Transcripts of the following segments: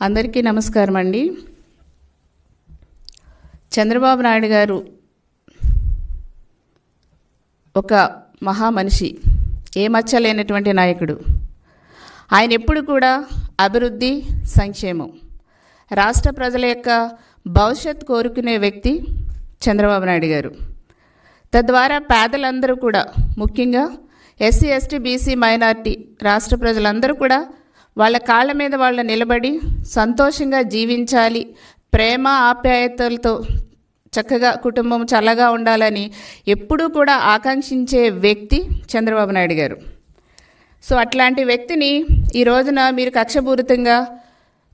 అందరికీ నమస్కారం అండి చంద్రబాబు నాయుడు గారు ఒక మహా మనిషి మచ్చ లేనటువంటి నాయకుడు. ఆయన ఎప్పుడు కూడా అభివృద్ధి సంక్షేమం రాష్ట్ర ప్రజల యొక్క భవిష్యత్ కోరుకునే వ్యక్తి చంద్రబాబు నాయుడు గారు. తద్వారా పేదలందరూ కూడా ముఖ్యంగా ఎస్సీ ఎస్టీ బీసీ మైనార్టీ రాష్ట్ర ప్రజలందరూ కూడా వాళ్ళ కాళ్ళ మీద వాళ్ళు నిలబడి సంతోషంగా జీవించాలి. ప్రేమ ఆప్యాయతలతో చక్కగా కుటుంబం చల్లగా ఉండాలని ఎప్పుడూ కూడా ఆకాంక్షించే వ్యక్తి చంద్రబాబు నాయుడు గారు. సో అట్లాంటి వ్యక్తిని ఈ రోజున మీరు కక్షపూరితంగా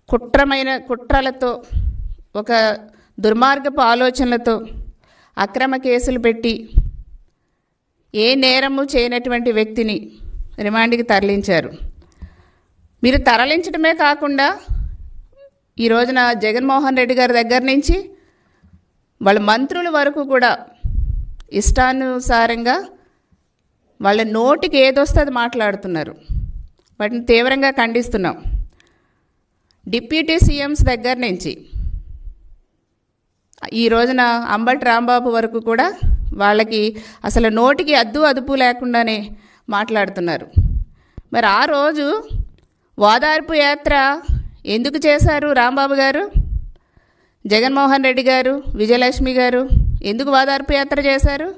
కుట్రమైన కుట్రలతో ఒక దుర్మార్గపు ఆలోచనలతో అక్రమ కేసులు పెట్టి ఏ నేరము చేయనటువంటి వ్యక్తిని రిమాండ్కి తరలించారు. మీరు తరలించడమే కాకుండా ఈ రోజున జగన్మోహన్ రెడ్డి గారి దగ్గర నుంచి వాళ్ళ మంత్రుల వరకు కూడా ఇష్టానుసారంగా వాళ్ళ నోటికి ఏదొస్తే అది మాట్లాడుతున్నారు. వాటిని తీవ్రంగా ఖండిస్తున్నాం. డిప్యూటీ సీఎంస్ దగ్గర నుంచి ఈ రోజున అంబటి రాంబాబు వరకు కూడా వాళ్ళకి అసలు నోటికి అద్దు అదుపు లేకుండానే మాట్లాడుతున్నారు. మరి ఆ రోజు ఓదార్పు యాత్ర ఎందుకు చేశారు రాంబాబు గారు? జగన్మోహన్ రెడ్డి గారు విజయలక్ష్మి గారు ఎందుకు ఓదార్పు యాత్ర చేశారు?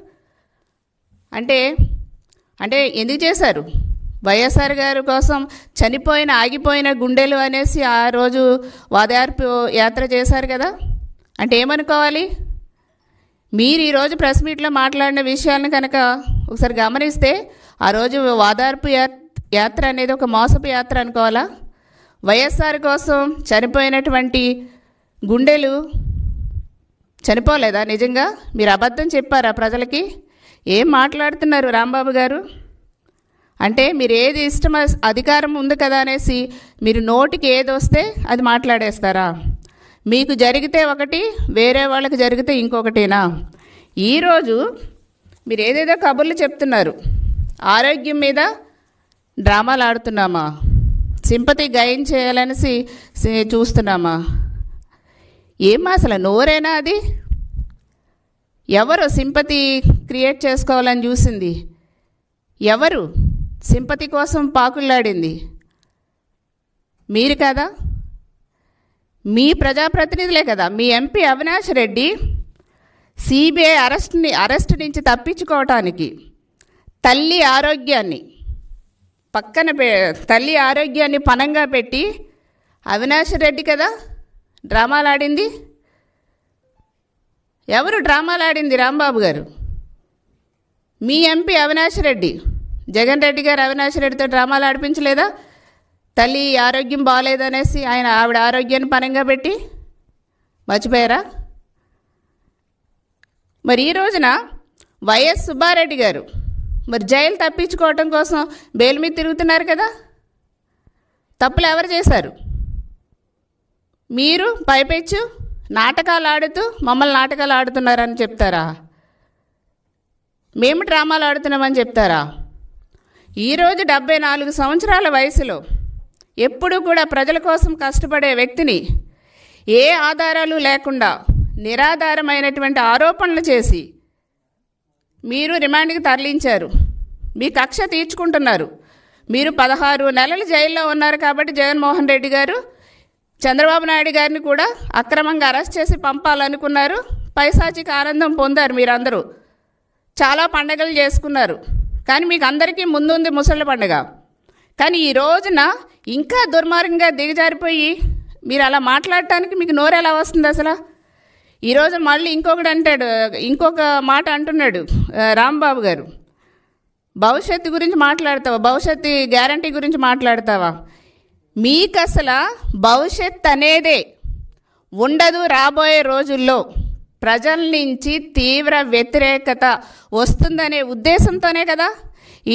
అంటే అంటే ఎందుకు చేశారు? వైఎస్ఆర్ గారి కోసం చనిపోయిన ఆగిపోయిన గుండెలు అనేసి ఆ రోజు ఓదార్పు యాత్ర చేశారు కదా? అంటే ఏమనుకోవాలి? మీరు ఈరోజు ప్రెస్ మీట్లో మాట్లాడిన విషయాలను కనుక ఒకసారి గమనిస్తే ఆ రోజు ఓదార్పు యాత్ర యాత్ర అనేది ఒక మోసపు యాత్ర అనుకోవాలా? వైఎస్ఆర్ కోసం చనిపోయినటువంటి గుండెలు చనిపోలేదా నిజంగా? మీరు అబద్ధం చెప్పారా ప్రజలకి? ఏం మాట్లాడుతున్నారు రాంబాబు గారు? అంటే మీరు ఏది ఇష్టం అధికారం ఉంది కదా అనేసి మీరు నోటికి ఏది వస్తే అది మాట్లాడేస్తారా? మీకు జరిగితే ఒకటి వేరే వాళ్ళకి జరిగితే ఇంకొకటేనా? ఈరోజు మీరు ఏదేదో కబుర్లు చెప్తున్నారు. ఆరోగ్యం మీద డ్రామాలు ఆడుతున్నామా? సింపతి గైన్ చేయాలనేసి చూస్తున్నామా? ఏమా అసలు నోరేనా అది? ఎవరు సింపతి క్రియేట్ చేసుకోవాలని చూసింది? ఎవరు? సింపతి కోసం పాకులాడింది మీరు కదా? మీ ప్రజాప్రతినిధులే కదా? మీ ఎంపీ అవినాష్ రెడ్డి సిబిఐ అరెస్ట్ని అరెస్ట్ నుంచి తప్పించుకోవటానికి తల్లి ఆరోగ్యాన్ని పక్కన పె తల్లి ఆరోగ్యాన్ని పనంగా పెట్టి అవినాష్ రెడ్డి కదా డ్రామాలు ఆడింది ఎవరు డ్రామాలు ఆడింది రాంబాబు గారు? మీ ఎంపీ అవినాష్ రెడ్డి. జగన్ రెడ్డి గారు అవినాష్ రెడ్డితో డ్రామాలు ఆడిపించలేదా తల్లి ఆరోగ్యం బాగాలేదనేసి ఆయన ఆవిడ ఆరోగ్యాన్ని పనంగా పెట్టి? మర్చిపోయారా? మరి ఈ రోజున వైఎస్ సుబ్బారెడ్డి గారు మరి జైలు తప్పించుకోవటం కోసం బెయిల్ మీద తిరుగుతున్నారు కదా? తప్పులు ఎవరు చేశారు? మీరు పైపెచ్చు నాటకాలు ఆడుతూ మమ్మల్ని నాటకాలు ఆడుతున్నారని చెప్తారా? మేము డ్రామాలు ఆడుతున్నామని చెప్తారా? ఈరోజు డెబ్బై నాలుగు సంవత్సరాల వయసులో ఎప్పుడు కూడా ప్రజల కోసం కష్టపడే వ్యక్తిని ఏ ఆధారాలు లేకుండా నిరాధారమైనటువంటి ఆరోపణలు చేసి మీరు రిమాండ్కి తరలించారు. మీ కక్ష తీర్చుకుంటున్నారు. మీరు పదహారు నెలలు జైల్లో ఉన్నారు కాబట్టి జగన్మోహన్ రెడ్డి గారు చంద్రబాబు నాయుడు గారిని కూడా అక్రమంగా అరెస్ట్ చేసి పంపాలనుకున్నారు. పైశాచిక ఆనందం పొందారు మీరందరూ. చాలా పండగలు చేసుకున్నారు. కానీ మీకు అందరికీ ముందుంది ముసళ్ళ పండుగ. కానీ ఈ రోజున ఇంకా దుర్మార్గంగా దిగజారిపోయి మీరు అలా మాట్లాడటానికి మీకు నోరు ఎలా వస్తుంది అసలు? ఈరోజు మళ్ళీ ఇంకొకటి అంటాడు ఇంకొక మాట అంటున్నాడు రాంబాబు గారు. భవిష్యత్తు గురించి మాట్లాడతావా? భవిష్యత్తు గ్యారంటీ గురించి మాట్లాడతావా? మీకు అసలు భవిష్యత్ అనేదే ఉండదు రాబోయే రోజుల్లో. ప్రజల నుంచి తీవ్ర వ్యతిరేకత వస్తుందనే ఉద్దేశంతోనే కదా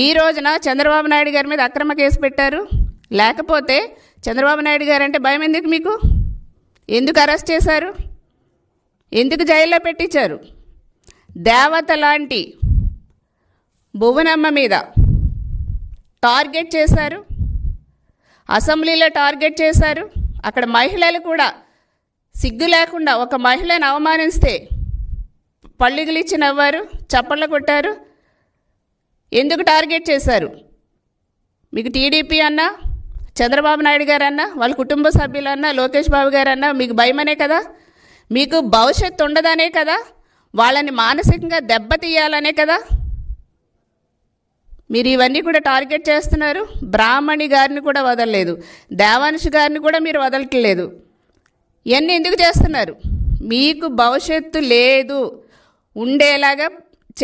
ఈ రోజున చంద్రబాబు నాయుడు గారి మీద అక్రమ కేసు పెట్టారు. లేకపోతే చంద్రబాబు నాయుడు గారు అంటే భయం ఎందుకు మీకు? ఎందుకు అరెస్ట్ చేశారు? ఎందుకు జైల్లో పెట్టించారు? దేవత లాంటి భువనమ్మ మీద టార్గెట్ చేశారు? అసెంబ్లీలో టార్గెట్ చేశారు? అక్కడ మహిళలు కూడా సిగ్గు లేకుండా ఒక మహిళను అవమానిస్తే పళ్ళిగిలిచ్చి నవ్వారు చప్పళ్ళు కొట్టారు. ఎందుకు టార్గెట్ చేశారు? మీకు టీడీపీ అన్నా చంద్రబాబు నాయుడు గారన్నా వాళ్ళ కుటుంబ సభ్యులన్నా లోకేష్ బాబు గారన్నా మీకు భయమనే కదా? మీకు భవిష్యత్తు ఉండదనే కదా? వాళ్ళని మానసికంగా దెబ్బతీయాలనే కదా? మీరు ఇవన్నీ కూడా టార్గెట్ చేస్తున్నారు. బ్రాహ్మణి గారిని కూడా వదలలేదు. దేవాంశ్ గారిని కూడా మీరు వదలట్లేదు. ఇవన్నీ ఎందుకు చేస్తున్నారు? మీకు భవిష్యత్తు లేదు. ఉండేలాగా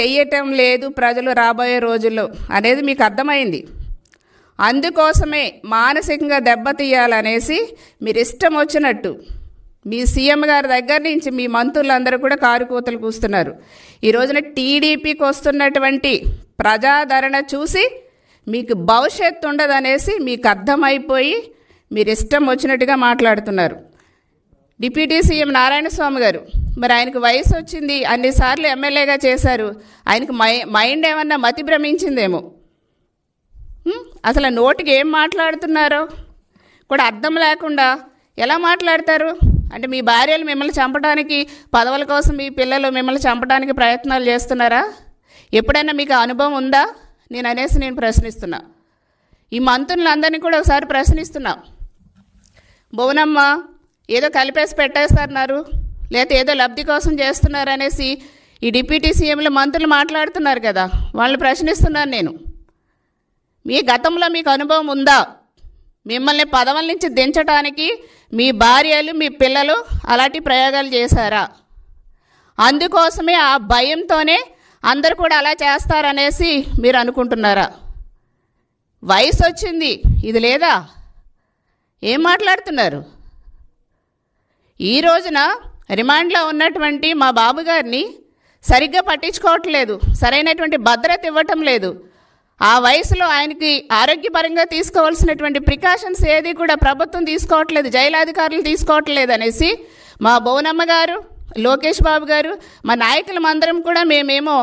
చెయ్యటం లేదు ప్రజలు రాబోయే రోజుల్లో అనేది మీకు అర్థమైంది. అందుకోసమే మానసికంగా దెబ్బతీయాలనేసి మీరు ఇష్టం వచ్చినట్టు మీ సీఎం గారి దగ్గర నుంచి మీ మంత్రులందరూ కూడా కారుకూతలు కూస్తున్నారు. ఈ రోజున టీడీపీకి వస్తున్నటువంటి ప్రజాదరణ చూసి మీకు భవిష్యత్తు ఉండదనేసి మీకు అర్థమైపోయి మీరు ఇష్టం వచ్చినట్టుగా మాట్లాడుతున్నారు. డిప్యూటీ సీఎం నారాయణ స్వామి గారు మరి ఆయనకు వయసు వచ్చింది అన్నిసార్లు ఎమ్మెల్యేగా చేశారు ఆయనకు మై మైండ్ ఏమన్నా మతి భ్రమించిందేమో అసలు నోటికి ఏం మాట్లాడుతున్నారో? కూడా అర్థం లేకుండా ఎలా మాట్లాడతారు? అంటే మీ భార్యలు మిమ్మల్ని చంపడానికి పదవుల కోసం మీ పిల్లలు మిమ్మల్ని చంపడానికి ప్రయత్నాలు చేస్తున్నారా? ఎప్పుడైనా మీకు అనుభవం ఉందా? నేను అనేసి నేను ప్రశ్నిస్తున్నా. ఈ మంత్రులందరినీ కూడా ఒకసారి ప్రశ్నిస్తున్నా. భువనమ్మ ఏదో కలిపేసి పెట్టేస్తున్నారు లేకపోతే ఏదో లబ్ధి కోసం చేస్తున్నారు అనేసి ఈ డిప్యూటీ సీఎంలు మంత్రులు మాట్లాడుతున్నారు కదా వాళ్ళని ప్రశ్నిస్తున్నాను నేను. మీ గతంలో మీకు అనుభవం ఉందా? మిమ్మల్ని పదవుల నుంచి దించడానికి మీ భార్యలు మీ పిల్లలు అలాంటి ప్రయోగాలు చేశారా? అందుకోసమే ఆ భయంతోనే అందరు కూడా అలా చేస్తారనేసి మీరు అనుకుంటున్నారా? వయసు వచ్చింది ఇది లేదా? ఏం మాట్లాడుతున్నారు? ఈ రోజున రిమాండ్లో ఉన్నటువంటి మా బాబు గారిని సరిగ్గా పట్టించుకోవట్లేదు సరైనటువంటి భద్రత ఇవ్వటం లేదు. ఆ వయసులో ఆయనకి ఆరోగ్యపరంగా తీసుకోవాల్సినటువంటి ప్రికాషన్స్ ఏది కూడా ప్రభుత్వం తీసుకోవట్లేదు జైలాధికారులు తీసుకోవట్లేదు అనేసి మా భువనమ్మ గారు లోకేష్ బాబు గారు మా నాయకులమందరం కూడా మేమేమో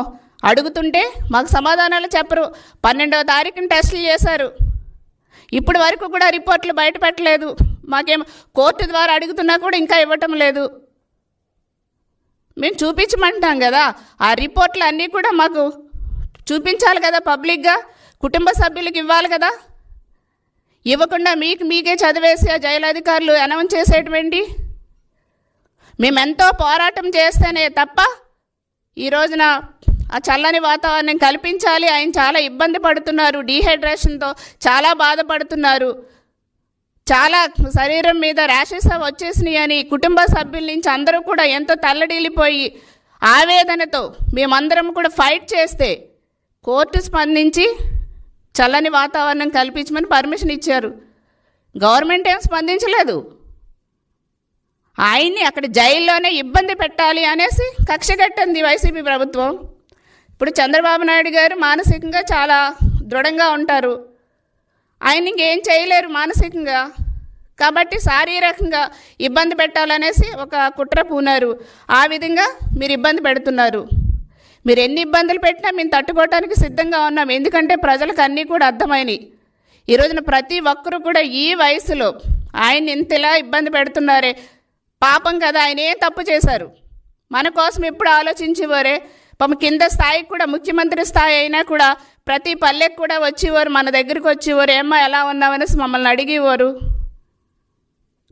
అడుగుతుంటే మాకు సమాధానాలు చెప్పరు. పన్నెండవ తారీఖున టెస్టులు చేశారు. ఇప్పటి వరకు కూడా రిపోర్ట్లు బయటపెట్టలేదు. మాకేమో మాకేం కోర్టు ద్వారా అడుగుతున్నా కూడా ఇంకా ఇవ్వటం లేదు. మేము చూపించమంటాం కదా ఆ రిపోర్ట్లు అన్నీ కూడా మాకు చూపించాలి కదా పబ్లిక్గా? కుటుంబ సభ్యులకు ఇవ్వాలి కదా? ఇవ్వకుండా మీకు మీకే చదివేసి ఆ జైలధికారులు అనౌన్స్ చేసేటువంటి మేమెంతో పోరాటం చేస్తేనే తప్ప ఈ రోజున ఆ చల్లని వాతావరణం కల్పించాలి. ఆయన చాలా ఇబ్బంది పడుతున్నారు. డీహైడ్రేషన్తో చాలా బాధపడుతున్నారు. చాలా శరీరం మీద ర్యాషెస్ వచ్చేసినాయి అని కుటుంబ సభ్యుల నుంచి అందరూ కూడా ఎంతో తల్లడిల్లిపోయి ఆవేదనతో మేమందరం కూడా ఫైట్ చేస్తే కోర్టు స్పందించి చల్లని వాతావరణం కల్పించమని పర్మిషన్ ఇచ్చారు. గవర్నమెంట్ ఏం స్పందించలేదు. ఆయన్ని అక్కడ జైల్లోనే ఇబ్బంది పెట్టాలి అనేసి కక్ష కట్టింది వైసీపీ ప్రభుత్వం. ఇప్పుడు చంద్రబాబు నాయుడు గారు మానసికంగా చాలా దృఢంగా ఉంటారు. ఆయన ఇంకేం చేయలేరు మానసికంగా. కాబట్టి శారీరకంగా ఇబ్బంది పెట్టాలనేసి ఒక కుట్ర పూనారు. ఆ విధంగా మీరు ఇబ్బంది పెడుతున్నారు. మీరు ఎన్ని ఇబ్బందులు పెట్టినా మేము తట్టుకోవటానికి సిద్ధంగా ఉన్నాం. ఎందుకంటే ప్రజలకు అన్నీ కూడా అర్థమైనవి ఈ రోజున ప్రతి ఒక్కరు కూడా ఈ వయసులో ఆయన ఇంతలా ఇబ్బంది పెడుతున్నారే. పాపం కదా ఆయన ఏం తప్పు చేశారు. మన కోసం ఎప్పుడు ఆలోచించేవారే? పాపం కింద స్థాయికి కూడా ముఖ్యమంత్రి స్థాయి అయినా కూడా ప్రతి పల్లెకి కూడా వచ్చేవారు మన దగ్గరికి వచ్చేవారు. ఏమ్మా ఎలా ఉన్నామనేసి మమ్మల్ని అడిగేవారు.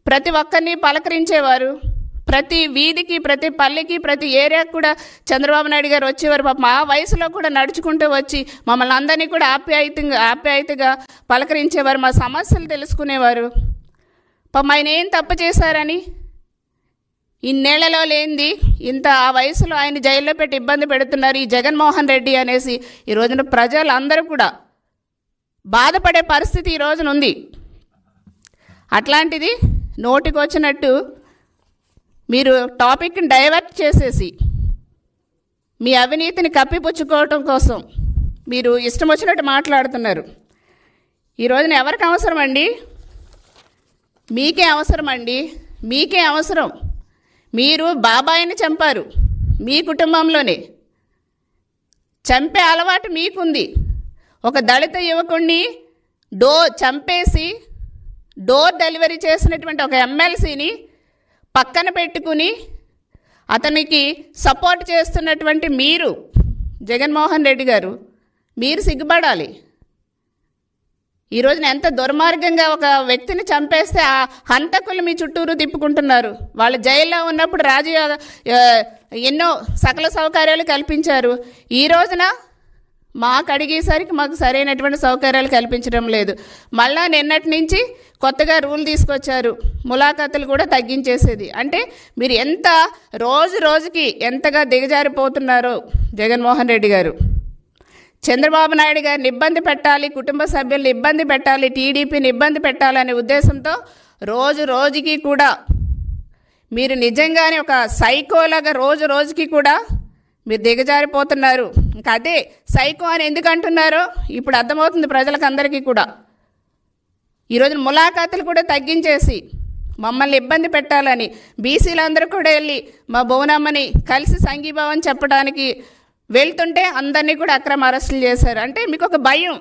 ప్రతి ఒక్కరిని పలకరించేవారు. ప్రతి వీధికి ప్రతి పల్లెకి ప్రతి ఏరియాకి కూడా చంద్రబాబు నాయుడు గారు వచ్చేవారు. పాపం ఆ వయసులో కూడా నడుచుకుంటూ వచ్చి మమ్మల్ని అందరినీ కూడా ఆప్యాయతంగా ఆప్యాయతగా పలకరించేవారు మా సమస్యలు తెలుసుకునేవారు. పాపం ఆయన ఏం తప్పు చేశారని? ఇన్నేళ్ళలో లేనిది ఇంత ఆ వయసులో ఆయన జైల్లో పెట్టి ఇబ్బంది పెడుతున్నారు ఈ జగన్మోహన్ రెడ్డి అనేసి. ఈ రోజున ప్రజలందరూ కూడా బాధపడే పరిస్థితి ఈ రోజున ఉంది. అట్లాంటిది నోటికి వచ్చినట్టు మీరు టాపిక్ని డైవర్ట్ చేసేసి మీ అవినీతిని కప్పిపుచ్చుకోవటం కోసం మీరు ఇష్టం వచ్చినట్టు మాట్లాడుతున్నారు. ఈ రోజున ఎవరికి అవసరం అండి? మీకే అవసరం అండి. మీకే అవసరం. మీరు బాబాయిని చంపారు మీ కుటుంబంలోనే. చంపే అలవాటు మీకుంది. ఒక దళిత యువకుణ్ణి డో చంపేసి డోర్ డెలివరీ చేసినటువంటి ఒక ఎమ్మెల్సీని పక్కన పెట్టుకుని అతనికి సపోర్ట్ చేస్తున్నటువంటి మీరు జగన్మోహన్ రెడ్డి గారు మీరు సిగ్గుపడాలి. ఈ రోజున ఎంత దుర్మార్గంగా ఒక వ్యక్తిని చంపేస్తే ఆ హంతకులు మీ చుట్టూరు తిప్పుకుంటున్నారు. వాళ్ళు జైల్లో ఉన్నప్పుడు రాజీ ఎన్నో సకల సౌకర్యాలు కల్పించారు. ఈ రోజున మాకు అడిగేసరికి మాకు సరైనటువంటి సౌకర్యాలు కల్పించడం లేదు. మళ్ళా నిన్నటి నుంచి కొత్తగా రూల్ తీసుకొచ్చారు. ములాఖాతులు కూడా తగ్గించేసేది. అంటే మీరు ఎంత రోజు రోజుకి ఎంతగా దిగజారిపోతున్నారో జగన్మోహన్ రెడ్డి గారు. చంద్రబాబు నాయుడు గారిని ఇబ్బంది పెట్టాలి కుటుంబ సభ్యులను ఇబ్బంది పెట్టాలి టీడీపీని ఇబ్బంది పెట్టాలనే ఉద్దేశంతో రోజు రోజుకి కూడా మీరు నిజంగానే ఒక సైకోలాగా రోజు రోజుకి కూడా మీరు దిగజారిపోతున్నారు. ఇంకా అదే సైకో అని ఎందుకు అంటున్నారో ఇప్పుడు అర్థమవుతుంది ప్రజలకందరికీ కూడా. ఈరోజు ములాఖాతులు కూడా తగ్గించేసి మమ్మల్ని ఇబ్బంది పెట్టాలని బీసీలందరూ కూడా వెళ్ళి మా భువనమ్మని కలిసి సంఘీభావం చెప్పడానికి వెళ్తుంటే అందరినీ కూడా అక్రమ అరెస్టులు చేశారు. అంటే మీకు ఒక భయం.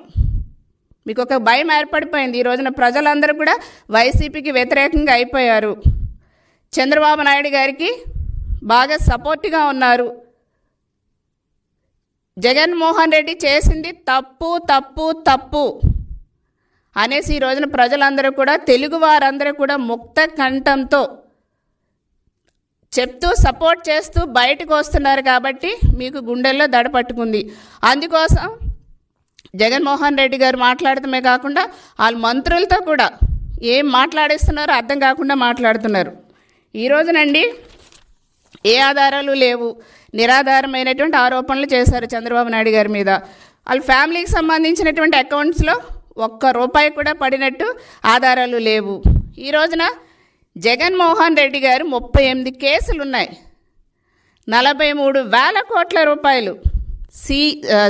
మీకు ఒక భయం ఏర్పడిపోయింది. ఈ రోజున ప్రజలందరూ కూడా వైసీపీకి వ్యతిరేకంగా అయిపోయారు. చంద్రబాబు నాయుడు గారికి బాగా సపోర్ట్గా ఉన్నారు. జగన్మోహన్ రెడ్డి చేసింది తప్పు తప్పు తప్పు అనేసి ఈ రోజున ప్రజలందరూ కూడా తెలుగు వారందరూ కూడా ముక్త కంఠంతో చెప్తూ సపోర్ట్ చేస్తూ బయటకు వస్తున్నారు కాబట్టి మీకు గుండెల్లో దడ పట్టుకుంది. అందుకోసం జగన్మోహన్ రెడ్డి గారు మాట్లాడటమే కాకుండా వాళ్ళ మంత్రులతో కూడా ఏం మాట్లాడిస్తున్నారో అర్థం కాకుండా మాట్లాడుతున్నారు. ఈ రోజునండి ఏ ఆధారాలు లేవు. నిరాధారమైనటువంటి ఆరోపణలు చేశారు చంద్రబాబు నాయుడు గారి మీద. వాళ్ళ ఫ్యామిలీకి సంబంధించినటువంటి అకౌంట్స్లో ఒక్క రూపాయి కూడా పడినట్టు ఆధారాలు లేవు. ఈ రోజున జగన్మోహన్ రెడ్డి గారు ముప్పై ఎనిమిది కేసులు ఉన్నాయి. నలభై మూడు వేల కోట్ల రూపాయలు సి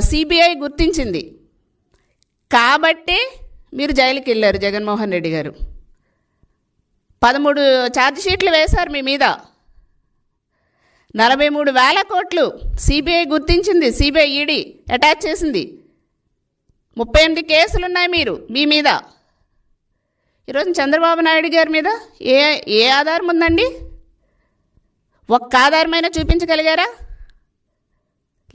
సిబిఐ గుర్తించింది. కాబట్టి మీరు జైలుకి వెళ్ళారు జగన్మోహన్ రెడ్డి గారు. పదమూడు ఛార్జ్ షీట్లు వేశారు మీ మీద. నలభై మూడు వేల కోట్లు సిబిఐ గుర్తించింది సిబిఐ ఈడీ అటాచ్ చేసింది. ముప్పై ఎనిమిది కేసులు ఉన్నాయి మీరు మీ మీద. ఈరోజు చంద్రబాబు నాయుడు గారి మీద ఏ ఏ ఆధారం ఉందండి? ఒక్క ఆధారమైనా చూపించగలిగారా?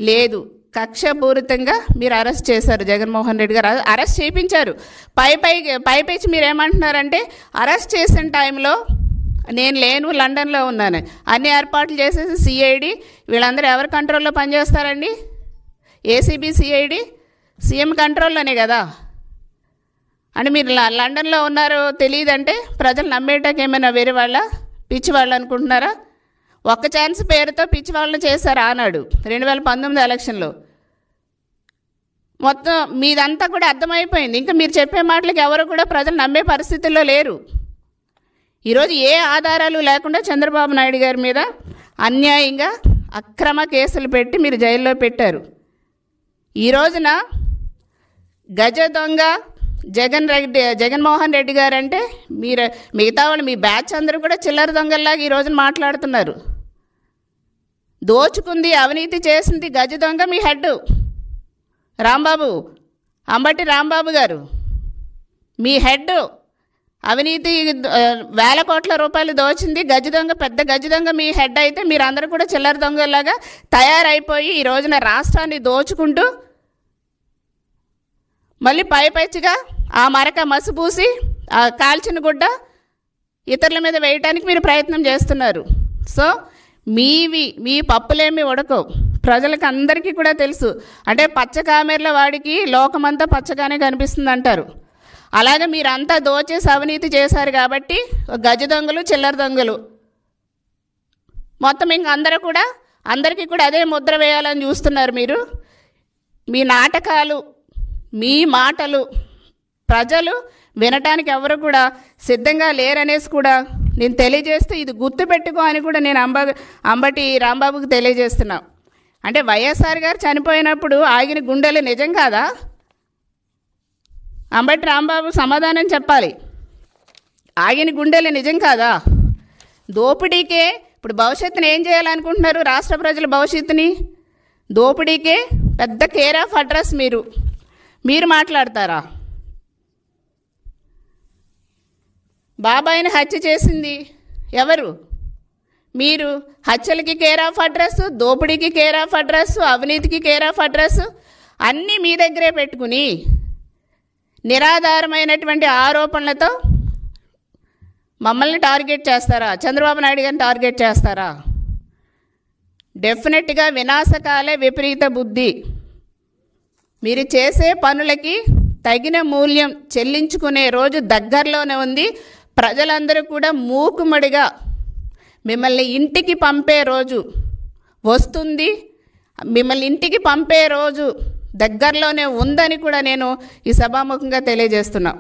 లేదు. కక్షపూరితంగా మీరు అరెస్ట్ చేశారు జగన్మోహన్ రెడ్డి గారు. అరెస్ట్ చేయించారు. పై పై పై మీరు ఏమంటున్నారంటే అరెస్ట్ చేసిన టైంలో నేను లేను లండన్లో ఉన్నాను. అన్ని ఏర్పాట్లు చేసేసి సిఐడి వీళ్ళందరూ ఎవరి కంట్రోల్లో పనిచేస్తారండి? ఏసీబీ సిఐడి సీఎం కంట్రోల్లోనే కదా? అని మీరు లండన్లో ఉన్నారో తెలియదంటే ప్రజలు నమ్మేటకి ఏమైనా వేరే వాళ్ళ పిచ్చి వాళ్ళు అనుకుంటున్నారా? ఒక్క ఛాన్స్ పేరుతో పిచ్చి వాళ్ళని చేశారు ఆనాడు రెండు వేల పంతొమ్మిది ఎలక్షన్లో. మొత్తం మీదంతా కూడా అర్థమైపోయింది. ఇంకా మీరు చెప్పే మాటలకి ఎవరు కూడా ప్రజలు నమ్మే పరిస్థితుల్లో లేరు. ఈరోజు ఏ ఆధారాలు లేకుండా చంద్రబాబు నాయుడు గారి మీద అన్యాయంగా అక్రమ కేసులు పెట్టి మీరు జైల్లో పెట్టారు. ఈ రోజున గజ దొంగ జగన్ రెడ్డి జగన్మోహన్ రెడ్డి గారు అంటే మీరు మిగతా వాళ్ళు మీ బ్యాచ్ అందరూ కూడా చిల్లర దొంగల్లాగా ఈ రోజున మాట్లాడుతున్నారు. దోచుకుంది అవినీతి చేసింది గజ దొంగ మీ హెడ్ రాంబాబు అంబటి రాంబాబు గారు. మీ హెడ్ అవినీతి వేల కోట్ల రూపాయలు దోచింది గజ దొంగ పెద్ద గజ దొంగ మీ హెడ్ అయితే మీరందరూ కూడా చిల్లర దొంగలాగా తయారైపోయి ఈ రోజున రాష్ట్రాన్ని దోచుకుంటూ మళ్ళీ పై పైచిగా ఆ మరక మసిపూసి ఆ కాల్చిన గుడ్డ ఇతరుల మీద వేయటానికి మీరు ప్రయత్నం చేస్తున్నారు. సో మీవి మీ పప్పులేమి ఉడకవు. ప్రజలకు అందరికీ కూడా తెలుసు. అంటే పచ్చ కామెర్ల వాడికి లోకమంతా పచ్చగానే కనిపిస్తుంది అంటారు అలాగే మీరంతా దోచేసి అవినీతి చేశారు కాబట్టి గజ దొంగలు చిల్లర దొంగలు. మొత్తం ఇంక అందరూ కూడా అందరికీ కూడా అదే ముద్ర వేయాలని చూస్తున్నారు మీరు. మీ నాటకాలు మీ మాటలు ప్రజలు వినటానికి ఎవరు కూడా సిద్ధంగా లేరనేసి కూడా నేను తెలియజేస్తూ ఇది గుర్తు పెట్టుకో అని కూడా నేను అంబ అంబటి రాంబాబుకి తెలియజేస్తున్నా. అంటే వైఎస్ఆర్ గారు చనిపోయినప్పుడు ఆగిన గుండెలు నిజం కాదా? అంబటి రాంబాబు సమాధానం చెప్పాలి. ఆగిన గుండెలు నిజం కాదా? దోపిడీకే ఇప్పుడు భవిష్యత్తుని ఏం చేయాలనుకుంటున్నారు రాష్ట్ర ప్రజల భవిష్యత్తుని? దోపిడీకే పెద్ద కేర్ ఆఫ్ అడ్రస్ మీరు. మీరు మాట్లాడతారా? బాబాయిని హత్య చేసింది ఎవరు? మీరు హత్యలకి కేర్ ఆఫ్ అడ్రస్ దోపిడీకి కేర్ ఆఫ్ అడ్రస్ అవినీతికి కేర్ ఆఫ్ అడ్రస్ అన్నీ మీ దగ్గరే పెట్టుకుని నిరాధారమైనటువంటి ఆరోపణలతో మమ్మల్ని టార్గెట్ చేస్తారా? చంద్రబాబు నాయుడు గారిని టార్గెట్ చేస్తారా? డెఫినెట్గా వినాశకాలే విపరీత బుద్ధి. మీరు చేసే పనులకి తగిన మూల్యం చెల్లించుకునే రోజు దగ్గరలోనే ఉంది. ప్రజలందరూ కూడా మూకుమడిగా మిమ్మల్ని ఇంటికి పంపే రోజు వస్తుంది. మిమ్మల్ని ఇంటికి పంపే రోజు దగ్గరలోనే ఉందని కూడా నేను ఈ సభాముఖంగా తెలియజేస్తున్నా.